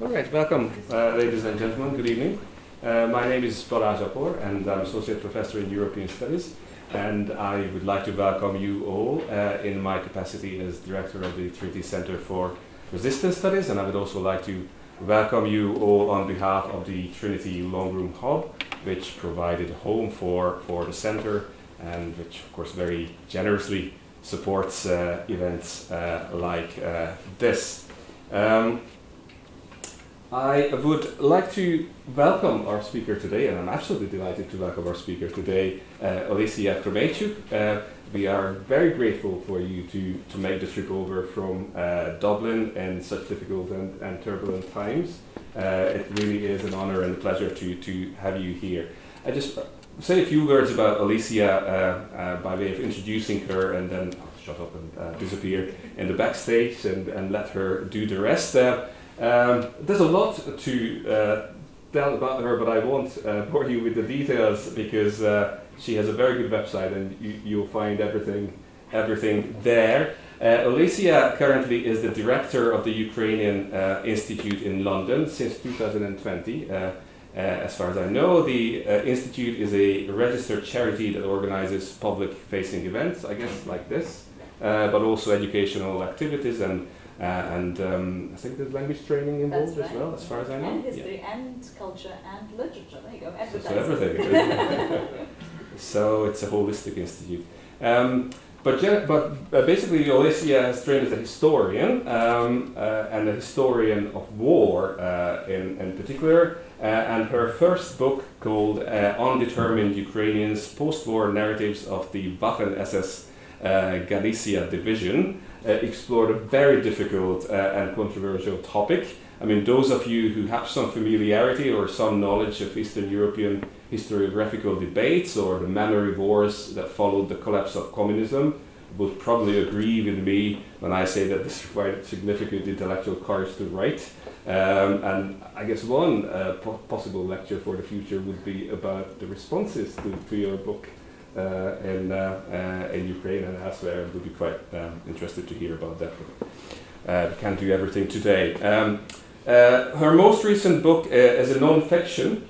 All right, welcome, uh, ladies and gentlemen. Good evening. Uh, my name is Balazs Apor, and I'm Associate Professor in European Studies. And I would like to welcome you all uh, in my capacity as Director of the Trinity Center for Resistance Studies. And I would also like to welcome you all on behalf of the Trinity Long Room Hub, which provided a home for, for the center and which, of course, very generously supports uh, events uh, like uh, this. Um, I would like to welcome our speaker today, and I'm absolutely delighted to welcome our speaker today, uh, Olesya Khromeychuk. Uh, we are very grateful for you to, to make the trip over from uh, Dublin in such difficult and, and turbulent times. Uh, it really is an honor and a pleasure to, to have you here. I just say a few words about Olesya uh, uh, by way of introducing her and then I'll shut up and disappear in the backstage and, and let her do the rest. Um, there's a lot to uh, tell about her, but I won't uh, bore you with the details because uh, she has a very good website and you, will find everything, everything there. Uh, Olesya currently is the director of the Ukrainian uh, Institute in London since 2020. Uh, as far as I know, the Institute is a registered charity that organizes public facing events, I guess, like this, but also educational activities and uh, and um, I think there's language training involved right. as well, as far as I know. And history yeah. and culture and literature. There you go. So, so everything. so it's a holistic institute. Um, but, but uh, basically, Olesya is trained as a historian um, uh, and a historian of war uh, in, in particular. Uh, and her first book, called uh, Undetermined Ukrainians Post War Narratives of the Waffen SS Galicia Division, explored a very difficult uh, and controversial topic. I mean, those of you who have some familiarity or some knowledge of Eastern European historiographical debates or the memory wars that followed the collapse of communism would probably agree with me when I say that this required significant intellectual courage to write. Um, and I guess one uh, po possible lecture for the future would be about the responses to, to your book. Uh, in, uh, uh, in Ukraine and elsewhere. we'd be quite um, interested to hear about that. we can't do everything today. Um, her most recent book is a non-fiction,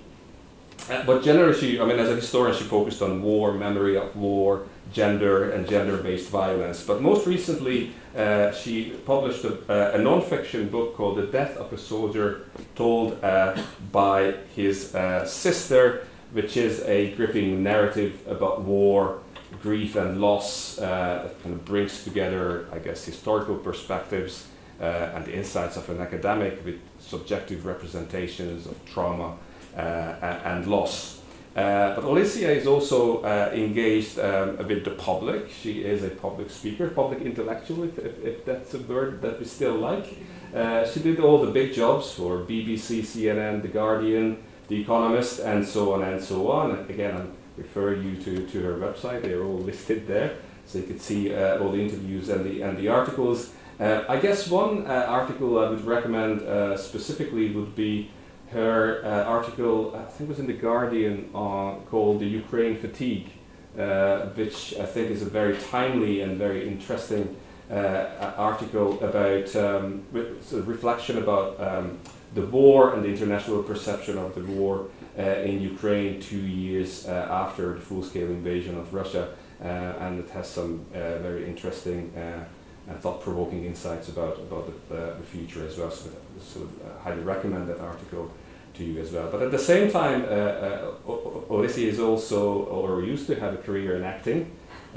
but generally, she, I mean, as a historian, she focused on war, memory of war, gender, and gender-based violence. But most recently, uh, she published a, a non-fiction book called "The Death of a Soldier," told uh, by his uh, sister, which is a gripping narrative about war, grief, and loss uh, that kind of brings together, I guess, historical perspectives uh, and the insights of an academic with subjective representations of trauma uh, and loss. Uh, but Olesya is also uh, engaged um, with the public. She is a public speaker, public intellectual, if, if, that's a word that we still like. Uh, she did all the big jobs for BBC, CNN, The Guardian, the Economist, and so on and so on. Again, I refer you to, to her website. They're all listed there, so you could see uh, all the interviews and the, and the articles. Uh, I guess one uh, article I would recommend uh, specifically would be her uh, article, I think it was in The Guardian, called The Ukraine Fatigue, uh, which I think is a very timely and very interesting article about um, re- sort of reflection about um, the war and the international perception of the war uh, in Ukraine two years uh, after the full-scale invasion of Russia, uh, and it has some uh, very interesting uh, and thought-provoking insights about about the, the future as well. So, so highly recommend that article to you as well. But at the same time, Olesya is also or used to have a career in acting.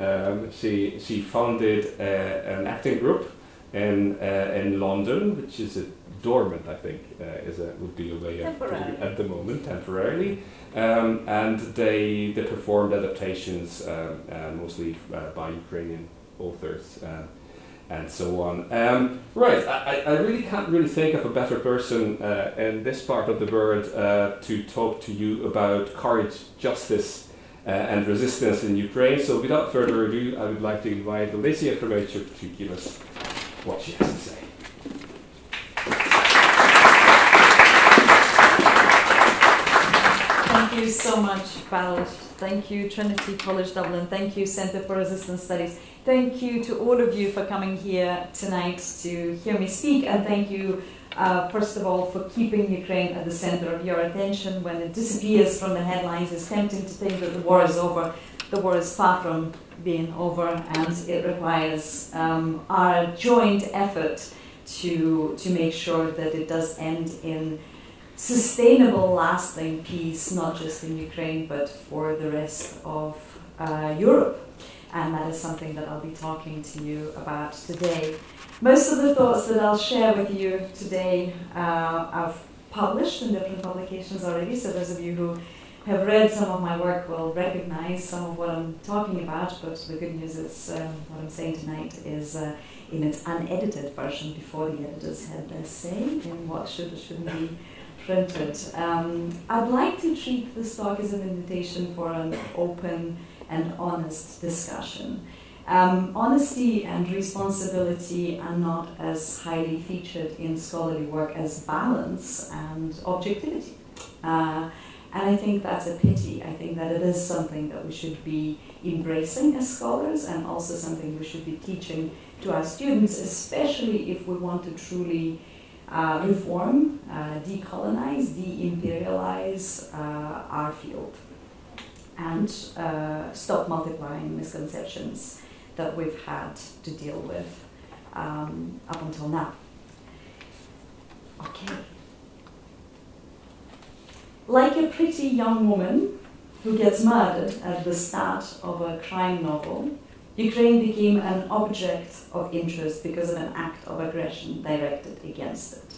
Um, she she founded an acting group in in London, which is a dormant, I think, uh, is a, would be a way of at the moment temporarily. Um, and they they performed adaptations um, uh, mostly uh, by Ukrainian authors. Uh, and so on. Um, right, I, I really can't really think of a better person uh, in this part of the world uh, to talk to you about courage, justice, and resistance in Ukraine. So without further ado, I would like to invite Olesya Khromeychuk to give us what she has to say. Thank you so much, Balazs. Thank you, Trinity College Dublin. Thank you, Centre for Resistance Studies. Thank you to all of you for coming here tonight to hear me speak, and thank you uh, first of all, for keeping Ukraine at the center of your attention. When it disappears from the headlines, it's tempting to think that the war is over. The war is far from being over, and it requires um, our joint effort to, to make sure that it does end in sustainable, lasting peace, not just in Ukraine, but for the rest of uh, Europe. And that is something that I'll be talking to you about today. Most of the thoughts that I'll share with you today uh, I've published in different publications already, so those of you who have read some of my work will recognize some of what I'm talking about, but the good news is um, what I'm saying tonight is uh, in its unedited version before the editors had their say in what should or shouldn't be printed. Um, I'd like to treat this talk as an invitation for an open and honest discussion. Um, honesty and responsibility are not as highly featured in scholarly work as balance and objectivity. Uh, and I think that's a pity. I think that it is something that we should be embracing as scholars and also something we should be teaching to our students, especially if we want to truly uh, reform, uh, decolonize, de-imperialize uh, our field and uh, stop multiplying misconceptions that we've had to deal with um, up until now. Okay. Like a pretty young woman who gets murdered at the start of a crime novel, Ukraine became an object of interest because of an act of aggression directed against it.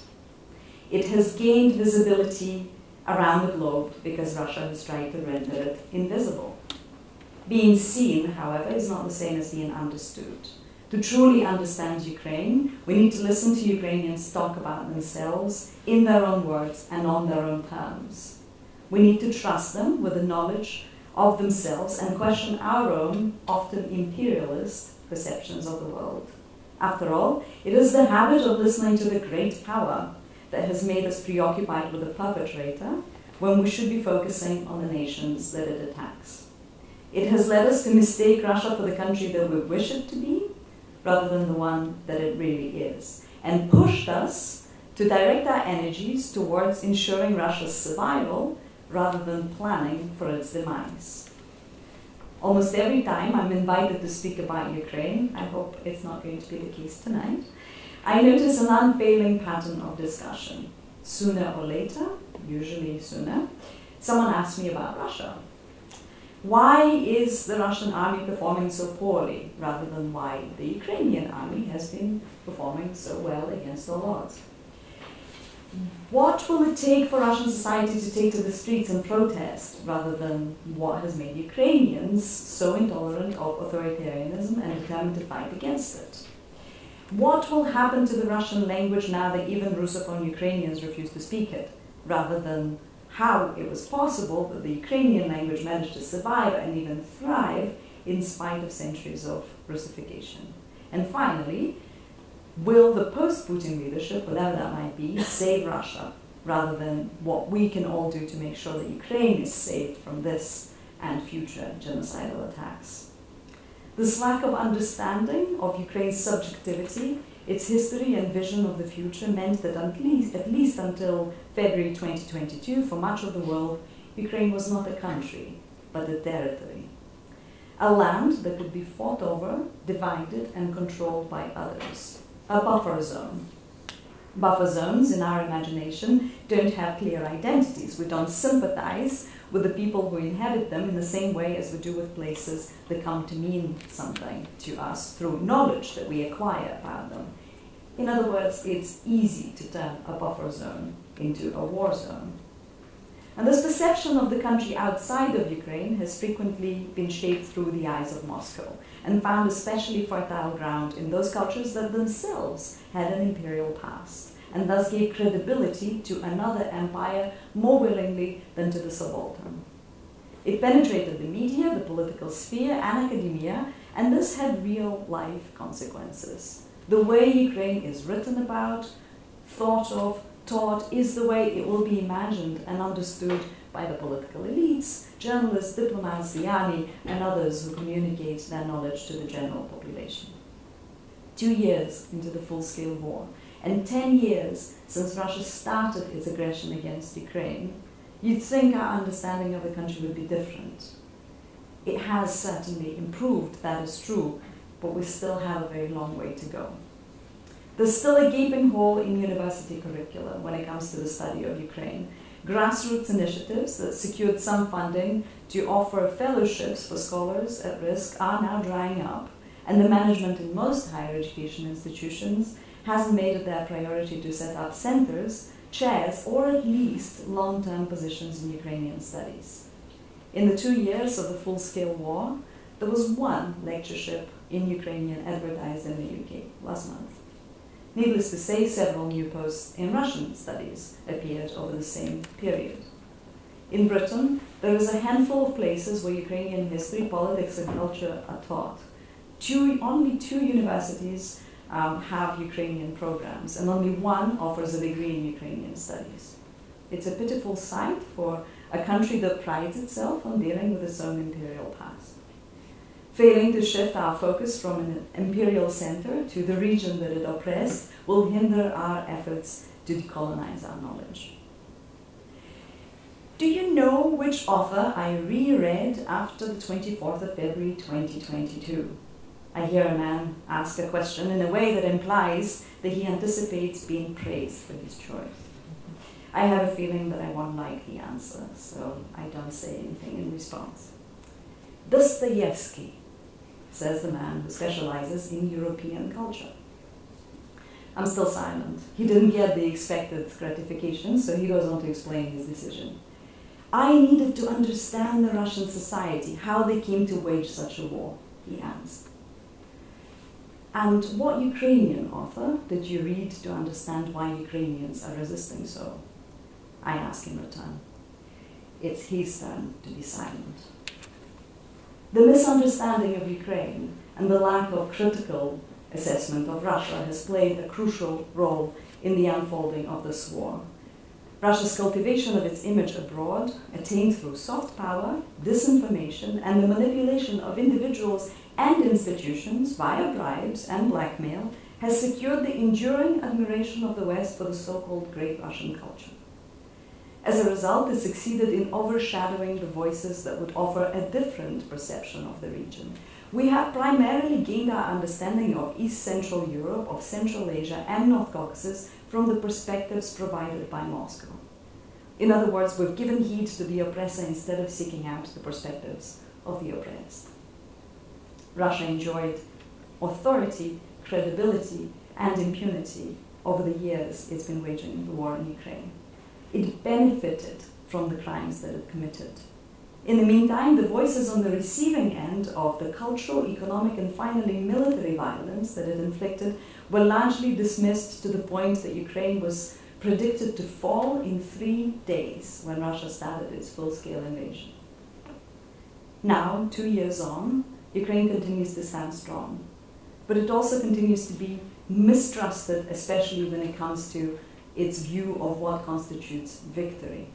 It has gained visibility around the globe because Russia has tried to render it invisible. Being seen, however, is not the same as being understood. To truly understand Ukraine, we need to listen to Ukrainians talk about themselves in their own words and on their own terms. We need to trust them with the knowledge of themselves and question our own, often imperialist, perceptions of the world. After all, it is the habit of listening to the great power that has made us preoccupied with the perpetrator when we should be focusing on the nations that it attacks. It has led us to mistake Russia for the country that we wish it to be rather than the one that it really is, and pushed us to direct our energies towards ensuring Russia's survival rather than planning for its demise. Almost every time I'm invited to speak about Ukraine, I hope it's not going to be the case tonight, I notice an unfailing pattern of discussion. Sooner or later, usually sooner, someone asks me about Russia. Why is the Russian army performing so poorly, rather than why the Ukrainian army has been performing so well against all odds? What will it take for Russian society to take to the streets and protest, rather than what has made Ukrainians so intolerant of authoritarianism and determined to fight against it? What will happen to the Russian language now that even Russophone Ukrainians refuse to speak it, rather than how it was possible that the Ukrainian language managed to survive and even thrive in spite of centuries of Russification? And finally, will the post-Putin leadership, whatever that might be, save Russia, rather than what we can all do to make sure that Ukraine is saved from this and future genocidal attacks? This lack of understanding of Ukraine's subjectivity, its history and vision of the future meant that at least, at least until February 2022, for much of the world, Ukraine was not a country, but a territory. A land that could be fought over, divided, and controlled by others. A buffer zone. Buffer zones, in our imagination, don't have clear identities. We don't sympathize with the people who inhabit them in the same way as we do with places that come to mean something to us through knowledge that we acquire about them. In other words, it's easy to turn a buffer zone into a war zone. And this perception of the country outside of Ukraine has frequently been shaped through the eyes of Moscow and found especially fertile ground in those cultures that themselves had an imperial past and thus gave credibility to another empire more willingly than to the subaltern. It penetrated the media, the political sphere, and academia, and this had real life consequences. The way Ukraine is written about, thought of, taught is the way it will be imagined and understood by the political elites, journalists, diplomats, the army, and others who communicate their knowledge to the general population. Two years into the full scale war, and 10 years since Russia started its aggression against Ukraine, you'd think our understanding of the country would be different. It has certainly improved, that is true, but we still have a very long way to go. There's still a gaping hole in university curricula when it comes to the study of Ukraine. Grassroots initiatives that secured some funding to offer fellowships for scholars at risk are now drying up, and the management in most higher education institutions hasn't made it their priority to set up centers, chairs, or at least long term positions in Ukrainian studies. In the two years of the full scale war, there was one lectureship in Ukrainian advertised in the UK last month. Needless to say, several new posts in Russian studies appeared over the same period. In Britain, there is a handful of places where Ukrainian history, politics, and culture are taught. Two, only two universities um, have Ukrainian programs, and only one offers a degree in Ukrainian studies. It's a pitiful sight for a country that prides itself on dealing with its own imperial past. Failing to shift our focus from an imperial center to the region that it oppressed will hinder our efforts to decolonize our knowledge. Do you know which author I reread after the 24th of February 2022? I hear a man ask a question in a way that implies that he anticipates being praised for his choice. I have a feeling that I won't like the answer, so I don't say anything in response. Dostoevsky, says the man who specializes in European culture. I'm still silent. He didn't get the expected gratification, so he goes on to explain his decision. I needed to understand the Russian society, how they came to wage such a war, he adds. And what Ukrainian author did you read to understand why Ukrainians are resisting so? I ask in return. It's his turn to be silent. The misunderstanding of Ukraine and the lack of critical assessment of Russia has played a crucial role in the unfolding of this war. Russia's cultivation of its image abroad, attained through soft power, disinformation, and the manipulation of individuals and institutions via bribes and blackmail, has secured the enduring admiration of the West for the so called Great Russian culture. As a result, it succeeded in overshadowing the voices that would offer a different perception of the region. We have primarily gained our understanding of East Central Europe, of Central Asia, and North Caucasus from the perspectives provided by Moscow. In other words, we've given heed to the oppressor instead of seeking out the perspectives of the oppressed. Russia enjoyed authority, credibility, and impunity over the years it's been waging the war in Ukraine it benefited from the crimes that it committed. In the meantime, the voices on the receiving end of the cultural, economic, and finally military violence that it inflicted were largely dismissed to the point that Ukraine was predicted to fall in three days when Russia started its full scale invasion. Now, two years on, Ukraine continues to stand strong, but it also continues to be mistrusted, especially when it comes to its view of what constitutes victory.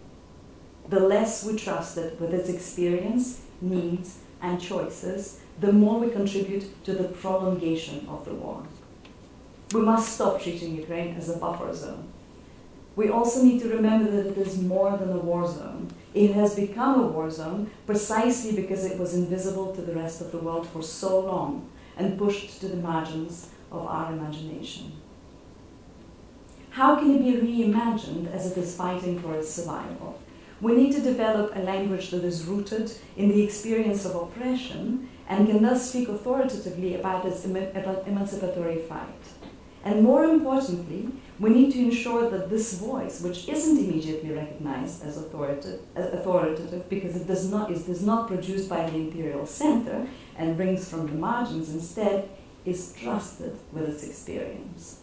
The less we trust it with its experience, needs, and choices, the more we contribute to the prolongation of the war. We must stop treating Ukraine as a buffer zone. We also need to remember that it is more than a war zone. It has become a war zone precisely because it was invisible to the rest of the world for so long and pushed to the margins of our imagination. How can it be reimagined as it is fighting for its survival? We need to develop a language that is rooted in the experience of oppression and can thus speak authoritatively about its emancipatory fight. And more importantly, we need to ensure that this voice, which isn't immediately recognized as authoritative, authoritative because it does not, is not produced by the imperial center and brings from the margins, instead is trusted with its experience.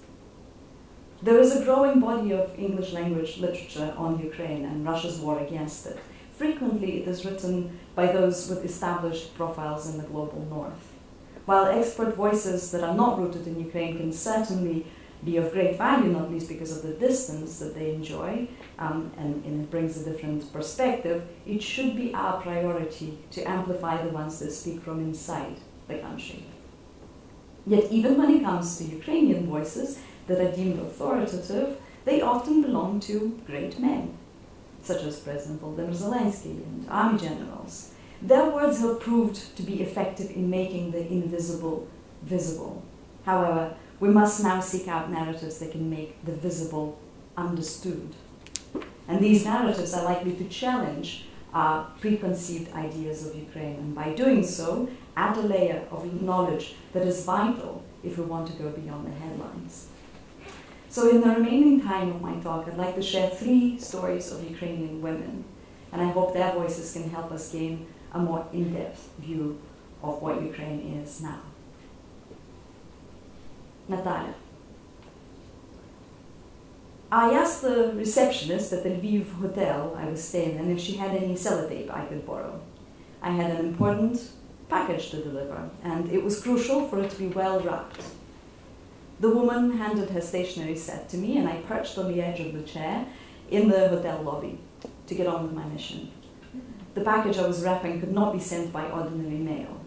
There is a growing body of English language literature on Ukraine and Russia's war against it. Frequently, it is written by those with established profiles in the global north. While expert voices that are not rooted in Ukraine can certainly be of great value, not least because of the distance that they enjoy, um, and, and, it brings a different perspective, it should be our priority to amplify the ones that speak from inside the country. Yet, even when it comes to Ukrainian voices, that are deemed authoritative, they often belong to great men, such as President Volodymyr Zelensky and army generals. Their words have proved to be effective in making the invisible visible. However, we must now seek out narratives that can make the visible understood. And these narratives are likely to challenge our preconceived ideas of Ukraine, and by doing so, add a layer of knowledge that is vital if we want to go beyond the headlines. So, in the remaining time of my talk, I'd like to share three stories of Ukrainian women, and I hope their voices can help us gain a more in depth view of what Ukraine is now. Natalia. I asked the receptionist at the Lviv hotel I was staying in if she had any sellotape I could borrow. I had an important package to deliver, and it was crucial for it to be well wrapped. The woman handed her stationery set to me, and I perched on the edge of the chair in the hotel lobby to get on with my mission. The package I was wrapping could not be sent by ordinary mail.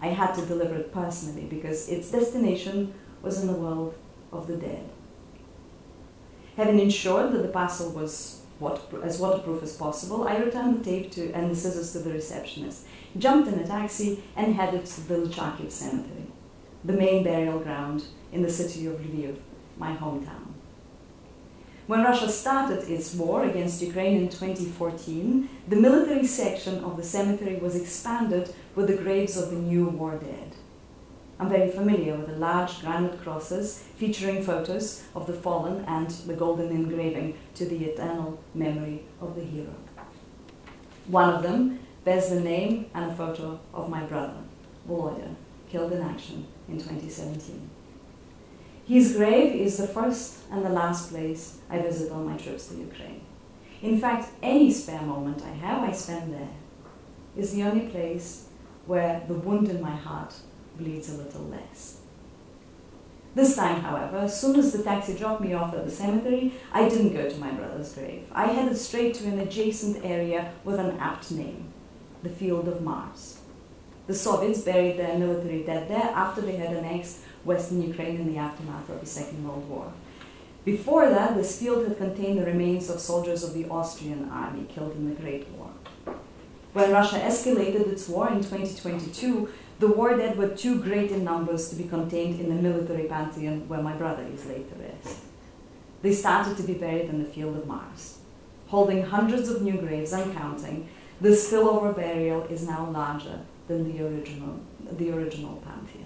I had to deliver it personally because its destination was in the world of the dead. Having ensured that the parcel was what, as waterproof as possible, I returned the tape to, and the scissors to the receptionist, jumped in a taxi, and headed to the Lychakiv Cemetery, the main burial ground in the city of Lviv, my hometown. When Russia started its war against Ukraine in 2014, the military section of the cemetery was expanded with the graves of the new war dead. I'm very familiar with the large granite crosses featuring photos of the fallen and the golden engraving to the eternal memory of the hero. One of them bears the name and a photo of my brother, Volodya, killed in action in 2017. His grave is the first and the last place I visit on my trips to Ukraine. In fact, any spare moment I have, I spend there. It's the only place where the wound in my heart bleeds a little less. This time, however, as soon as the taxi dropped me off at the cemetery, I didn't go to my brother's grave. I headed straight to an adjacent area with an apt name, the Field of Mars. The Soviets buried their military dead there after they had annexed Western Ukraine in the aftermath of the Second World War. Before that, this field had contained the remains of soldiers of the Austrian army killed in the Great War. When Russia escalated its war in 2022, the war dead were too great in numbers to be contained in the military pantheon where my brother is laid to rest. They started to be buried in the field of Mars. Holding hundreds of new graves and counting, this spillover burial is now larger than the original, the original pantheon.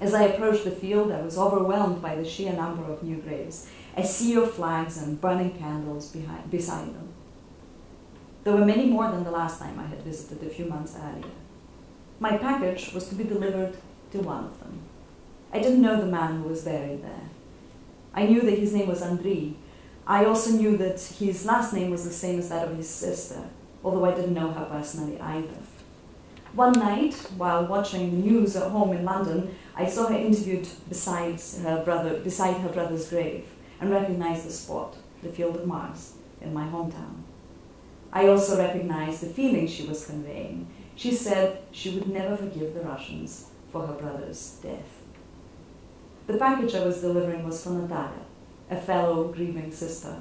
As I approached the field, I was overwhelmed by the sheer number of new graves, a sea of flags and burning candles behind, beside them. There were many more than the last time I had visited a few months earlier. My package was to be delivered to one of them. I didn't know the man who was buried there. I knew that his name was Andriy. I also knew that his last name was the same as that of his sister, although I didn't know her personally either. One night, while watching the news at home in London, I saw her interviewed beside her brother, beside her brother's grave, and recognized the spot, the Field of Mars, in my hometown. I also recognized the feeling she was conveying, she said she would never forgive the Russians for her brother's death. The package I was delivering was for Natalia, a fellow grieving sister.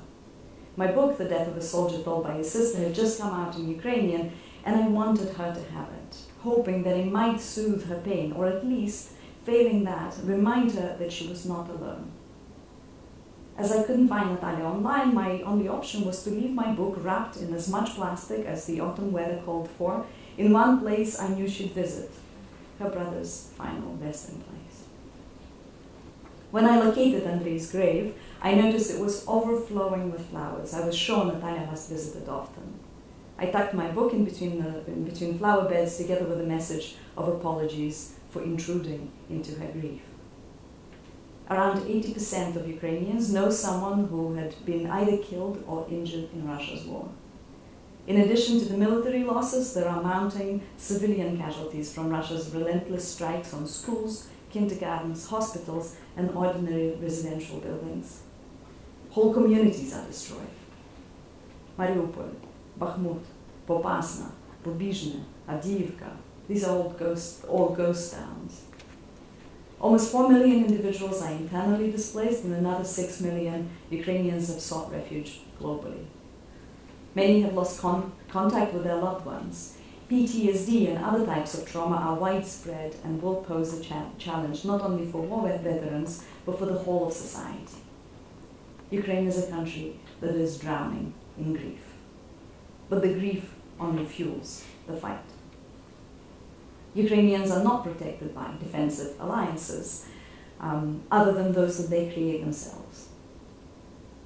My book, The Death of a Soldier Told by His Sister, had just come out in Ukrainian, and I wanted her to have it, hoping that it might soothe her pain, or at least, failing that, remind her that she was not alone. As I couldn't find Natalia online, my only option was to leave my book wrapped in as much plastic as the autumn weather called for in one place I knew she'd visit, her brother's final resting place. When I located Andriy's grave, I noticed it was overflowing with flowers. I was sure Natalia must visit it often. I tucked my book in between, the, in between flower beds together with a message of apologies for intruding into her grief. Around 80% of Ukrainians know someone who had been either killed or injured in Russia's war. In addition to the military losses, there are mounting civilian casualties from Russia's relentless strikes on schools, kindergartens, hospitals, and ordinary residential buildings. Whole communities are destroyed. Mariupol, Bakhmut, Popasna, Rubizhne, Avdiivka, these are all ghost, all ghost towns. Almost 4 million individuals are internally displaced, and another 6 million Ukrainians have sought refuge globally. Many have lost con contact with their loved ones. PTSD and other types of trauma are widespread and will pose a cha challenge not only for war veterans, but for the whole of society. Ukraine is a country that is drowning in grief. But the grief only fuels the fight. Ukrainians are not protected by defensive alliances um, other than those that they create themselves.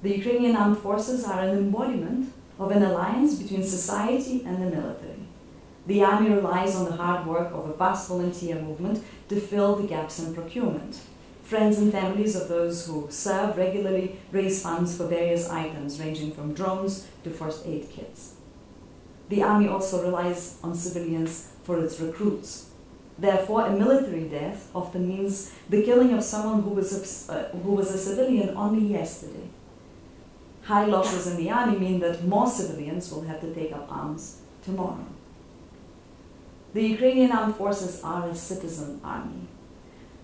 The Ukrainian armed forces are an embodiment of an alliance between society and the military. The army relies on the hard work of a vast volunteer movement to fill the gaps in procurement. Friends and families of those who serve regularly raise funds for various items, ranging from drones to first aid kits. The army also relies on civilians for its recruits. Therefore, a military death often means the killing of someone who was a, uh, who was a civilian only yesterday. High losses in the army mean that more civilians will have to take up arms tomorrow. The Ukrainian armed forces are a citizen army.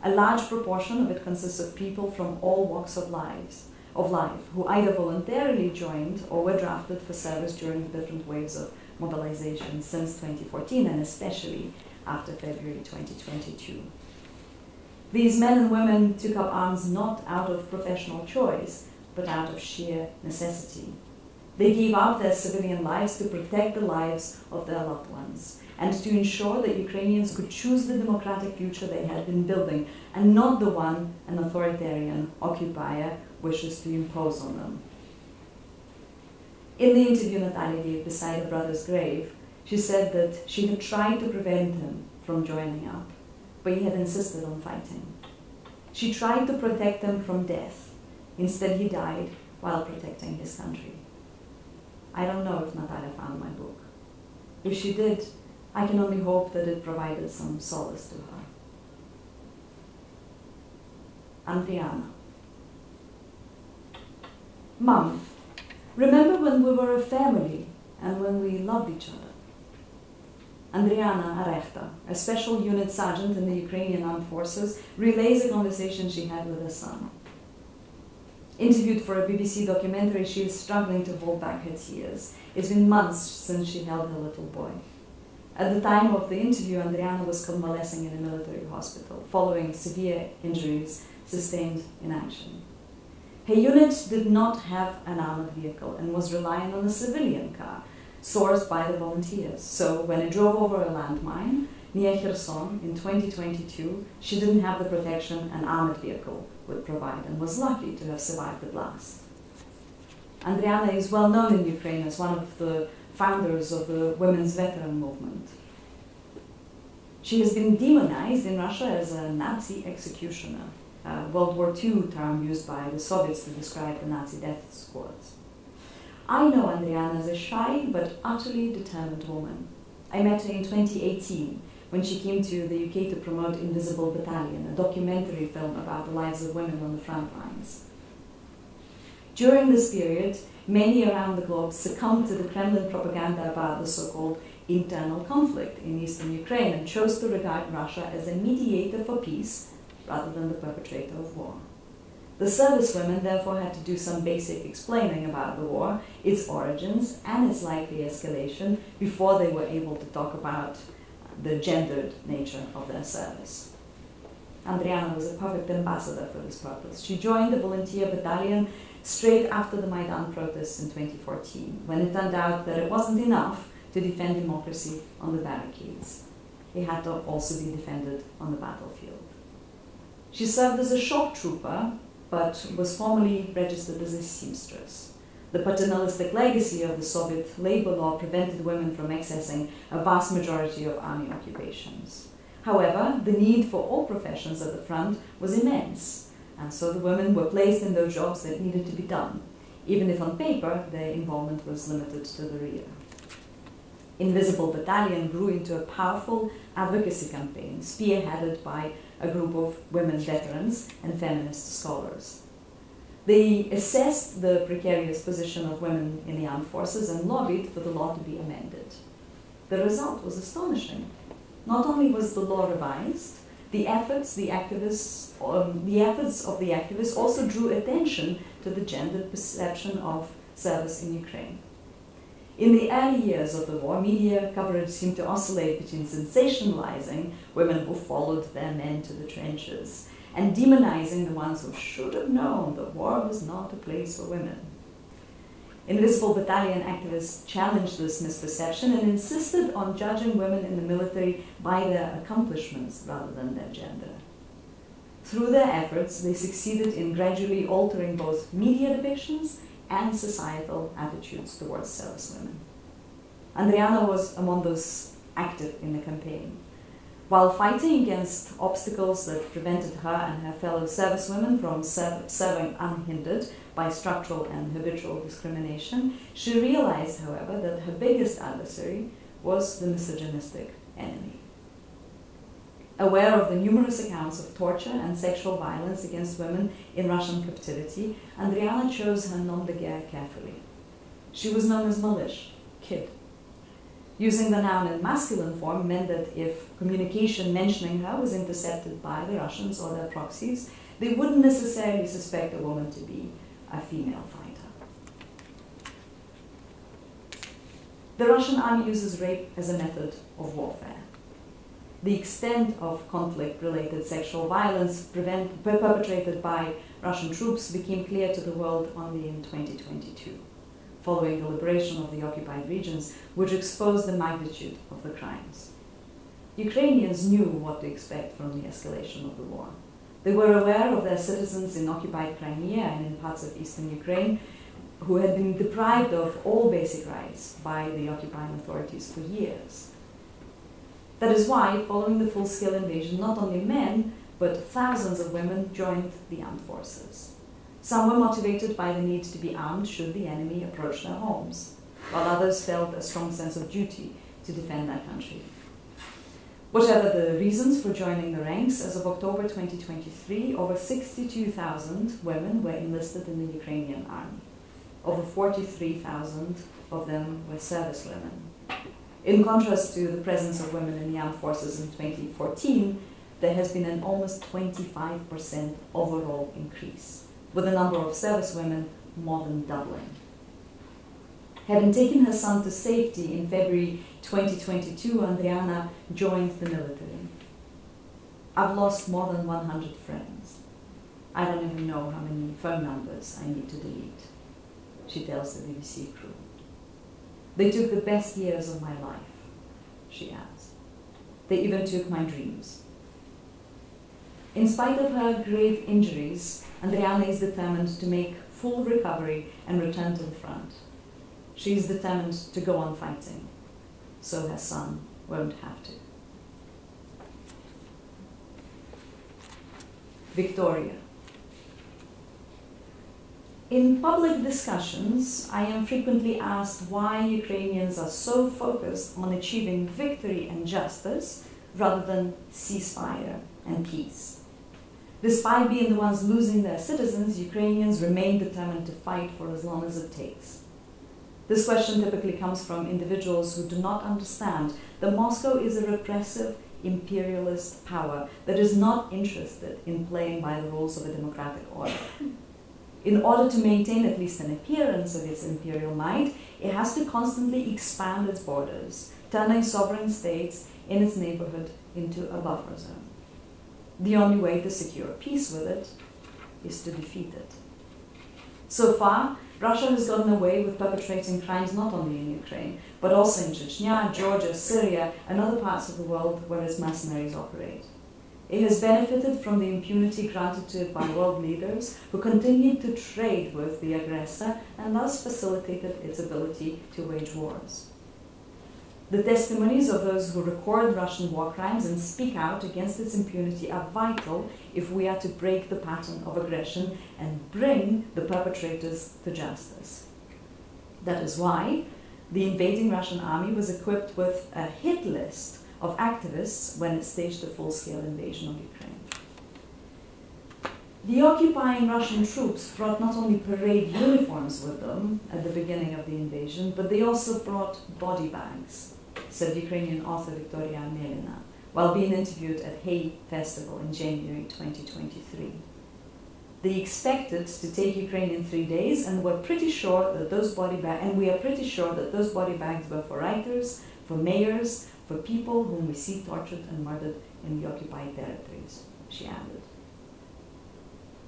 A large proportion of it consists of people from all walks of lives of life who either voluntarily joined or were drafted for service during the different waves of mobilization since 2014 and especially after February 2022. These men and women took up arms not out of professional choice, but out of sheer necessity. They gave up their civilian lives to protect the lives of their loved ones and to ensure that Ukrainians could choose the democratic future they had been building and not the one an authoritarian occupier wishes to impose on them. In the interview Natalia gave beside her brother's grave, she said that she had tried to prevent him from joining up, but he had insisted on fighting. She tried to protect him from death. Instead, he died while protecting his country. I don't know if Natalia found my book. If she did, I can only hope that it provided some solace to her. Andriana. Mom, remember when we were a family and when we loved each other? Andriana Arekhta, a special unit sergeant in the Ukrainian Armed Forces, relays a conversation she had with her son. Interviewed for a BBC documentary, she is struggling to hold back her tears. It's been months since she held her little boy. At the time of the interview, Andriana was convalescing in a military hospital following severe injuries sustained in action. Her unit did not have an armored vehicle and was relying on a civilian car sourced by the volunteers. So when it drove over a landmine near Kherson in 2022, she didn't have the protection an armored vehicle would provide and was lucky to have survived the blast. Andriana is well known in Ukraine as one of the founders of the women's veteran movement. She has been demonized in Russia as a Nazi executioner, a World War II term used by the Soviets to describe the Nazi death squads. I know Andriana as a shy but utterly determined woman. I met her in 2018 when she came to the UK to promote Invisible Battalion, a documentary film about the lives of women on the front lines. During this period, many around the globe succumbed to the Kremlin propaganda about the so-called internal conflict in eastern Ukraine and chose to regard Russia as a mediator for peace rather than the perpetrator of war. The servicewomen therefore had to do some basic explaining about the war, its origins, and its likely escalation before they were able to talk about the gendered nature of their service. Andriana was a perfect ambassador for this purpose. She joined the volunteer battalion straight after the Maidan protests in 2014, when it turned out that it wasn't enough to defend democracy on the barricades. It had to also be defended on the battlefield. She served as a shock trooper, but was formally registered as a seamstress. The paternalistic legacy of the Soviet labor law prevented women from accessing a vast majority of army occupations. However, the need for all professions at the front was immense, and so the women were placed in those jobs that needed to be done, even if on paper their involvement was limited to the rear. Invisible Battalion grew into a powerful advocacy campaign spearheaded by a group of women veterans and feminist scholars. They assessed the precarious position of women in the armed forces and lobbied for the law to be amended. The result was astonishing. Not only was the law revised, the efforts, the activists, um, the efforts of the activists also drew attention to the gendered perception of service in Ukraine. In the early years of the war, media coverage seemed to oscillate between sensationalizing women who followed their men to the trenches and demonizing the ones who should have known that war was not a place for women. Invisible Battalion activists challenged this misperception and insisted on judging women in the military by their accomplishments rather than their gender. Through their efforts, they succeeded in gradually altering both media depictions and societal attitudes towards servicewomen. Andriana was among those active in the campaign. While fighting against obstacles that prevented her and her fellow servicewomen from serving unhindered by structural and habitual discrimination, she realized, however, that her biggest adversary was the misogynistic enemy. Aware of the numerous accounts of torture and sexual violence against women in Russian captivity, Andriana chose her nom de guerre carefully. She was known as Malish, kid, Using the noun in masculine form meant that if communication mentioning her was intercepted by the Russians or their proxies, they wouldn't necessarily suspect a woman to be a female fighter. The Russian army uses rape as a method of warfare. The extent of conflict related sexual violence prevent, perpetrated by Russian troops became clear to the world only in 2022 following the liberation of the occupied regions, which exposed the magnitude of the crimes. Ukrainians knew what to expect from the escalation of the war. They were aware of their citizens in occupied Crimea and in parts of eastern Ukraine who had been deprived of all basic rights by the occupying authorities for years. That is why, following the full scale invasion, not only men, but thousands of women joined the armed forces. Some were motivated by the need to be armed should the enemy approach their homes, while others felt a strong sense of duty to defend their country. Whatever the reasons for joining the ranks, as of October 2023, over 62,000 women were enlisted in the Ukrainian army. Over 43,000 of them were service women. In contrast to the presence of women in the armed forces in 2014, there has been an almost 25% overall increase with the number of servicewomen more than doubling. Having taken her son to safety in February 2022, Andriana joined the military. I've lost more than 100 friends. I don't even know how many phone numbers I need to delete, she tells the BBC crew. They took the best years of my life, she adds. They even took my dreams. In spite of her grave injuries, Andriana is determined to make full recovery and return to the front. She is determined to go on fighting, so her son won't have to. Victoria. In public discussions, I am frequently asked why Ukrainians are so focused on achieving victory and justice rather than ceasefire and peace. Despite being the ones losing their citizens, Ukrainians remain determined to fight for as long as it takes. This question typically comes from individuals who do not understand that Moscow is a repressive imperialist power that is not interested in playing by the rules of a democratic order. In order to maintain at least an appearance of its imperial might, it has to constantly expand its borders, turning sovereign states in its neighborhood into a buffer zone. The only way to secure peace with it is to defeat it. So far, Russia has gotten away with perpetrating crimes not only in Ukraine, but also in Chechnya, Georgia, Syria, and other parts of the world where its mercenaries operate. It has benefited from the impunity granted to it by world leaders who continued to trade with the aggressor and thus facilitated its ability to wage wars. The testimonies of those who record Russian war crimes and speak out against its impunity are vital if we are to break the pattern of aggression and bring the perpetrators to justice. That is why the invading Russian army was equipped with a hit list of activists when it staged a full scale invasion of Ukraine. The occupying Russian troops brought not only parade uniforms with them at the beginning of the invasion, but they also brought body bags said Ukrainian author Victoria Amelina, while being interviewed at Hay Festival in January 2023. They expected to take Ukraine in three days and were pretty sure that those body bags, and we are pretty sure that those body bags were for writers, for mayors, for people whom we see tortured and murdered in the occupied territories, she added.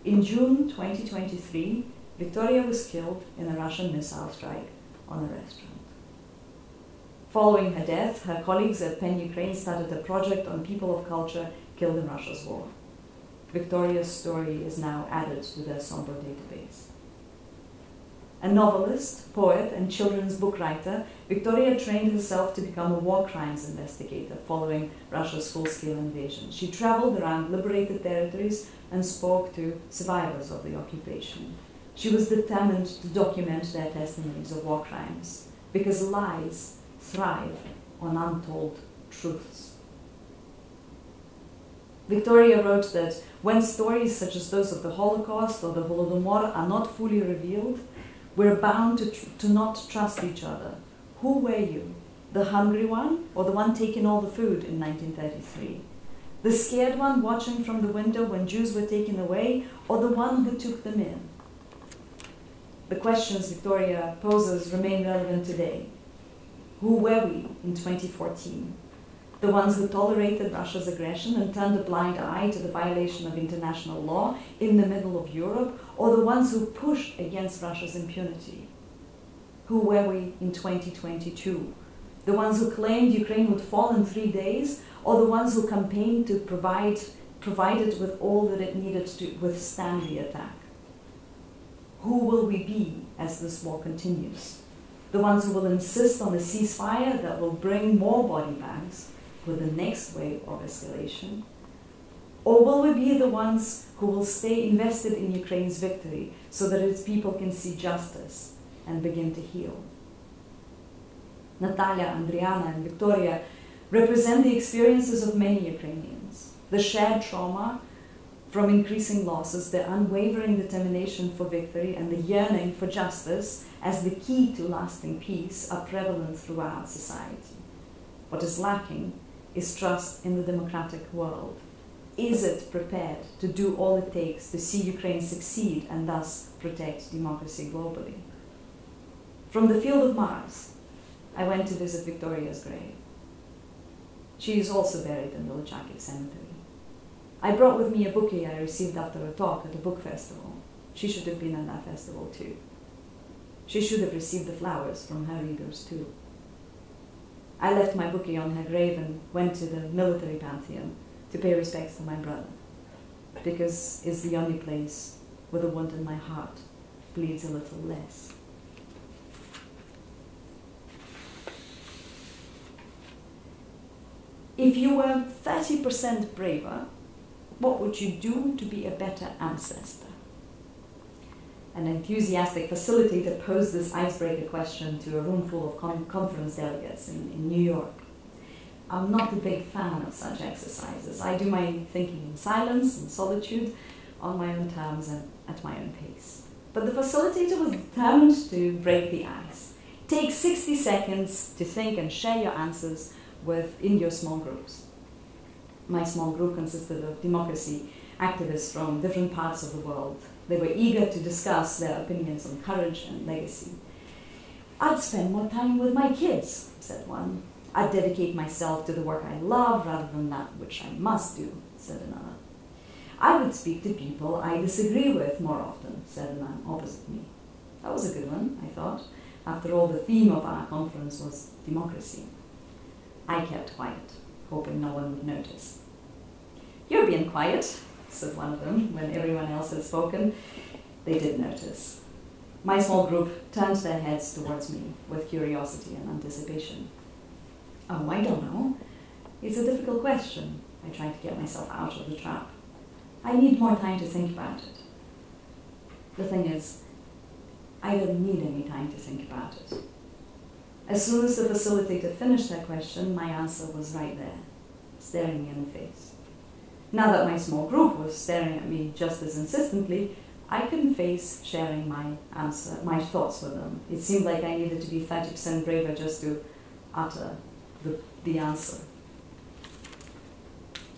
In June 2023, Victoria was killed in a Russian missile strike on a restaurant. Following her death, her colleagues at PEN Ukraine started a project on people of culture killed in Russia's war. Victoria's story is now added to their somber database. A novelist, poet, and children's book writer, Victoria trained herself to become a war crimes investigator following Russia's full scale invasion. She traveled around liberated territories and spoke to survivors of the occupation. She was determined to document their testimonies of war crimes because lies thrive on untold truths. Victoria wrote that when stories such as those of the Holocaust or the Holodomor are not fully revealed, we're bound to, to not trust each other. Who were you? The hungry one or the one taking all the food in 1933? The scared one watching from the window when Jews were taken away or the one who took them in? The questions Victoria poses remain relevant today. Who were we in 2014? The ones who tolerated Russia's aggression and turned a blind eye to the violation of international law in the middle of Europe, or the ones who pushed against Russia's impunity? Who were we in 2022? The ones who claimed Ukraine would fall in three days, or the ones who campaigned to provide, provide it with all that it needed to withstand the attack? Who will we be as this war continues? The ones who will insist on a ceasefire that will bring more body bags with the next wave of escalation? Or will we be the ones who will stay invested in Ukraine's victory so that its people can see justice and begin to heal? Natalia, Andriana, and Victoria represent the experiences of many Ukrainians. The shared trauma from increasing losses, the unwavering determination for victory, and the yearning for justice as the key to lasting peace are prevalent throughout society. What is lacking is trust in the democratic world. Is it prepared to do all it takes to see Ukraine succeed and thus protect democracy globally? From the field of Mars, I went to visit Victoria's grave. She is also buried in the Lychakiv Cemetery. I brought with me a bouquet I received after a talk at a book festival. She should have been at that festival too. She should have received the flowers from her readers too. I left my bouquet on her grave and went to the military pantheon to pay respects to my brother, because it's the only place where the wound in my heart bleeds a little less. If you were 30% braver, what would you do to be a better ancestor? An enthusiastic facilitator posed this icebreaker question to a room full of con- conference delegates in, in New York. I'm not a big fan of such exercises. I do my thinking in silence and solitude, on my own terms and at my own pace. But the facilitator was determined to break the ice. Take 60 seconds to think and share your answers within your small groups. My small group consisted of democracy activists from different parts of the world. They were eager to discuss their opinions on courage and legacy. I'd spend more time with my kids, said one. I'd dedicate myself to the work I love rather than that which I must do, said another. I would speak to people I disagree with more often, said the man opposite me. That was a good one, I thought. After all, the theme of our conference was democracy. I kept quiet, hoping no one would notice. You're being quiet, said one of them when everyone else had spoken. They did notice. My small group turned their heads towards me with curiosity and anticipation. Oh, I don't know. It's a difficult question. I tried to get myself out of the trap. I need more time to think about it. The thing is, I didn't need any time to think about it. As soon as the facilitator finished that question, my answer was right there, staring me in the face. Now that my small group was staring at me just as insistently, I couldn't face sharing my answer, my thoughts with them. It seemed like I needed to be 30% braver just to utter the, the answer.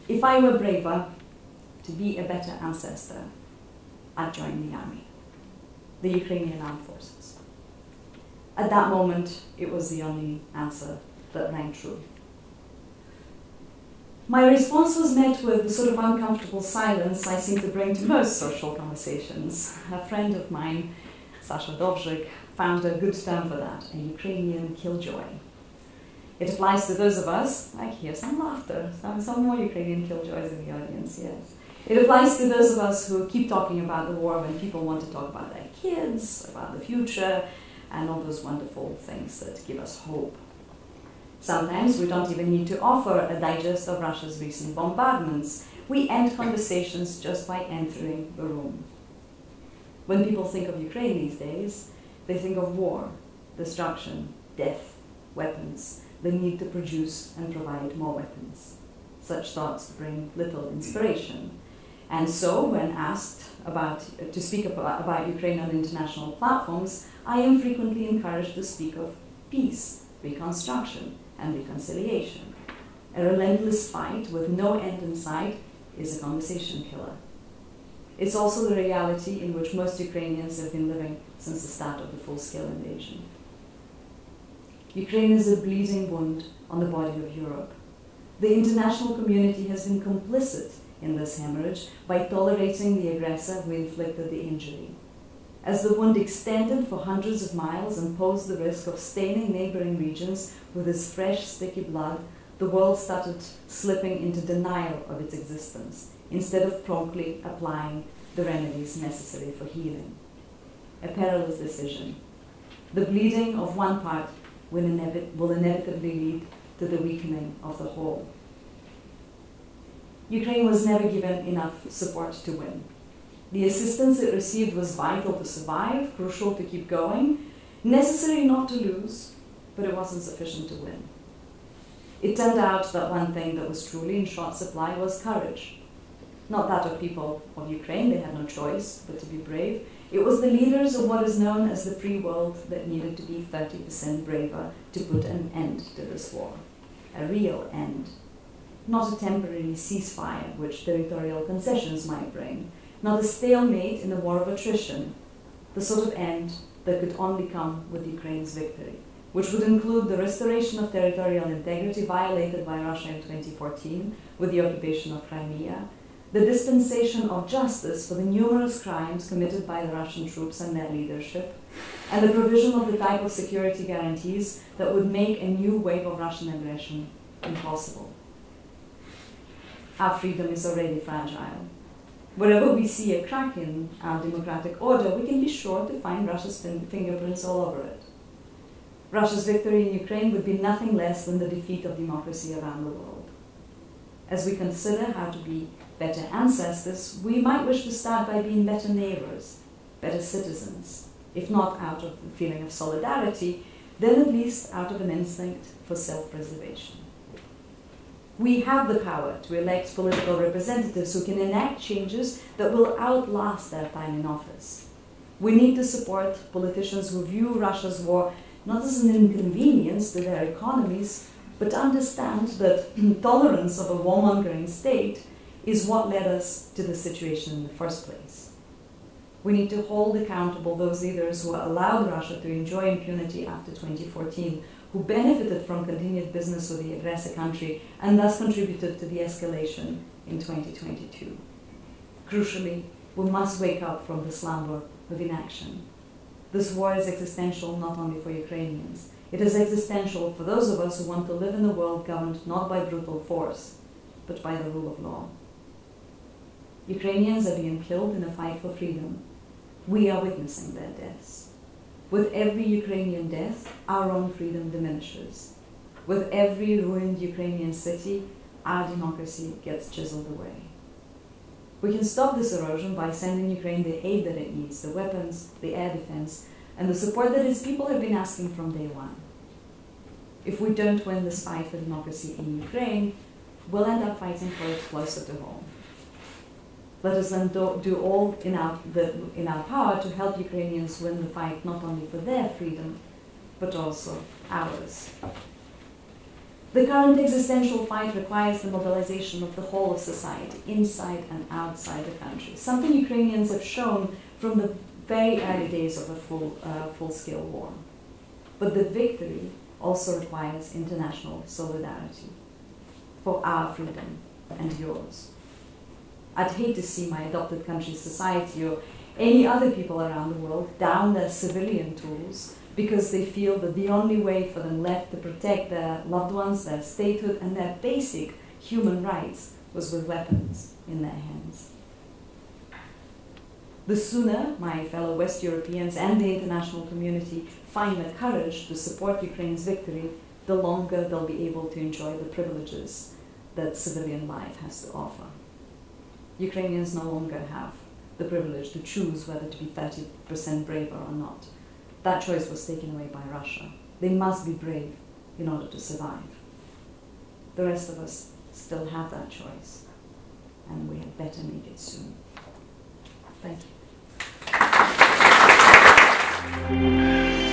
If I were braver, to be a better ancestor, I'd join the army, the Ukrainian armed forces. At that moment, it was the only answer that rang true. My response was met with the sort of uncomfortable silence I seem to bring to most social conversations. A friend of mine, Sasha Dobrzyk, found a good term for that, a Ukrainian killjoy. It applies to those of us, I hear some laughter, some, some more Ukrainian killjoys in the audience, yes. It applies to those of us who keep talking about the war when people want to talk about their kids, about the future, and all those wonderful things that give us hope. Sometimes we don't even need to offer a digest of Russia's recent bombardments. We end conversations just by entering the room. When people think of Ukraine these days, they think of war, destruction, death, weapons, the need to produce and provide more weapons. Such thoughts bring little inspiration. And so, when asked about, to speak about, about Ukraine on international platforms, I am frequently encouraged to speak of peace, reconstruction, and reconciliation. A relentless fight with no end in sight is a conversation killer. It's also the reality in which most Ukrainians have been living since the start of the full scale invasion. Ukraine is a bleeding wound on the body of Europe. The international community has been complicit in this hemorrhage by tolerating the aggressor who inflicted the injury. As the wound extended for hundreds of miles and posed the risk of staining neighboring regions with its fresh, sticky blood, the world started slipping into denial of its existence instead of promptly applying the remedies necessary for healing. A perilous decision. The bleeding of one part will, inevit- will inevitably lead to the weakening of the whole. Ukraine was never given enough support to win. The assistance it received was vital to survive, crucial to keep going, necessary not to lose, but it wasn't sufficient to win. It turned out that one thing that was truly in short supply was courage. Not that of people of Ukraine, they had no choice but to be brave. It was the leaders of what is known as the free world that needed to be 30% braver to put an end to this war. A real end. Not a temporary ceasefire, which territorial concessions might bring, not a stalemate in a war of attrition, the sort of end that could only come with Ukraine's victory, which would include the restoration of territorial integrity violated by Russia in 2014 with the occupation of Crimea, the dispensation of justice for the numerous crimes committed by the Russian troops and their leadership, and the provision of the type of security guarantees that would make a new wave of Russian aggression impossible. Our freedom is already fragile. Wherever we see a crack in our democratic order, we can be sure to find Russia's fingerprints all over it. Russia's victory in Ukraine would be nothing less than the defeat of democracy around the world. As we consider how to be better ancestors, we might wish to start by being better neighbors, better citizens, if not out of the feeling of solidarity, then at least out of an instinct for self preservation. We have the power to elect political representatives who can enact changes that will outlast their time in office. We need to support politicians who view Russia's war not as an inconvenience to their economies, but understand that tolerance of a warmongering state is what led us to the situation in the first place. We need to hold accountable those leaders who allowed Russia to enjoy impunity after 2014, who benefited from continued business with the aggressor country and thus contributed to the escalation in 2022. Crucially, we must wake up from the slumber of inaction. This war is existential not only for Ukrainians, it is existential for those of us who want to live in a world governed not by brutal force, but by the rule of law. Ukrainians are being killed in a fight for freedom. We are witnessing their deaths. With every Ukrainian death, our own freedom diminishes. With every ruined Ukrainian city, our democracy gets chiseled away. We can stop this erosion by sending Ukraine the aid that it needs, the weapons, the air defense, and the support that its people have been asking from day one. If we don't win this fight for democracy in Ukraine, we'll end up fighting for it closer to home. Let us then do, do all in our, the, in our power to help Ukrainians win the fight not only for their freedom, but also ours. The current existential fight requires the mobilization of the whole of society, inside and outside the country, something Ukrainians have shown from the very early days of a full, uh, full-scale war. But the victory also requires international solidarity for our freedom and yours. I'd hate to see my adopted country's society or any other people around the world down their civilian tools because they feel that the only way for them left to protect their loved ones, their statehood, and their basic human rights was with weapons in their hands. The sooner my fellow West Europeans and the international community find the courage to support Ukraine's victory, the longer they'll be able to enjoy the privileges that civilian life has to offer. Ukrainians no longer have the privilege to choose whether to be 30% braver or not. That choice was taken away by Russia. They must be brave in order to survive. The rest of us still have that choice, and we had better make it soon. Thank you.